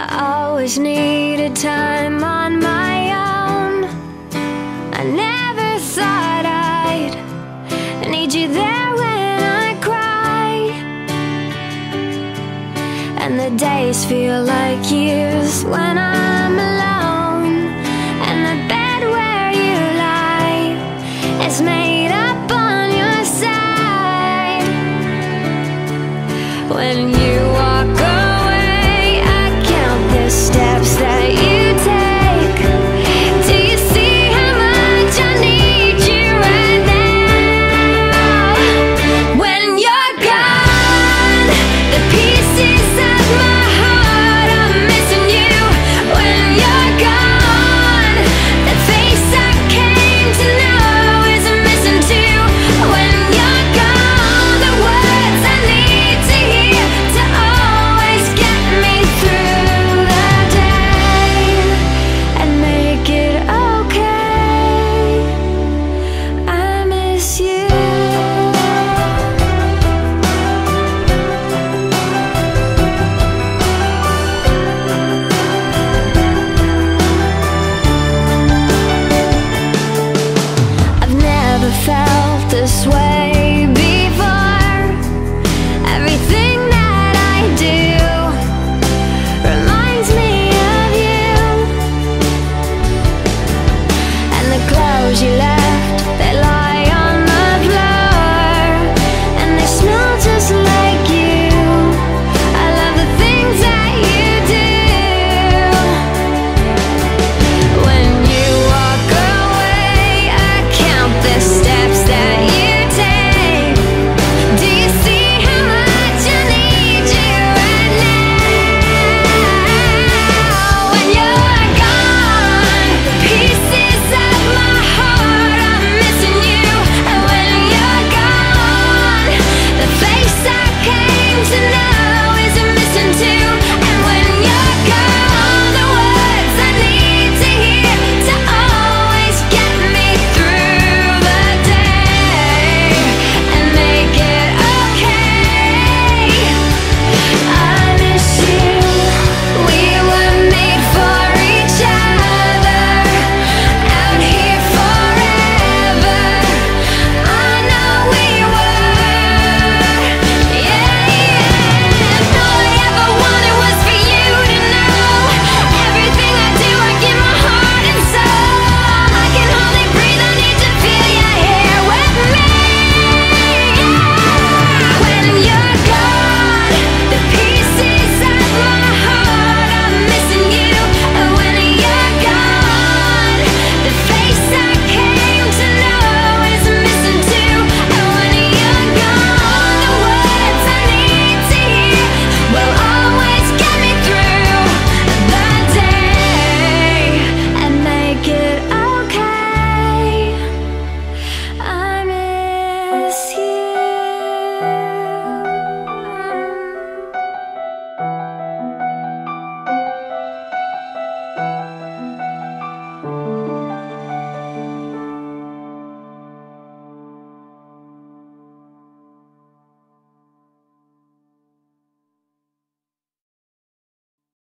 I always needed time on my own. I never thought I'd need you there when I cry. And the days feel like years when I'm alive. this way.